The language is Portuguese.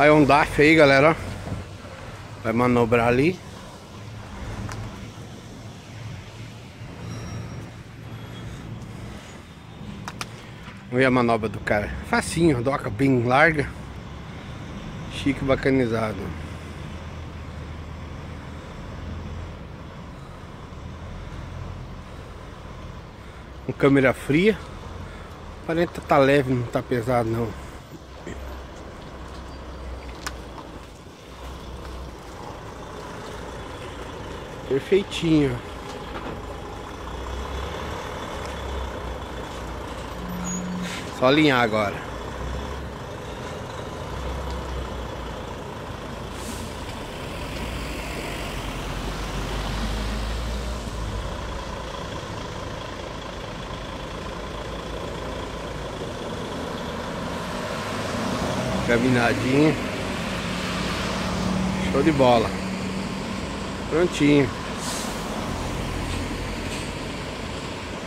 Aí um DAF aí, galera. Vai manobrar ali. Ver a manobra do cara. Facinho, doca bem larga. Chique bacanizado. Com câmera fria. Aparenta tá leve, não tá pesado não. Perfeitinho. Só alinhar agora. Caminhadinha. Show de bola. Prontinho.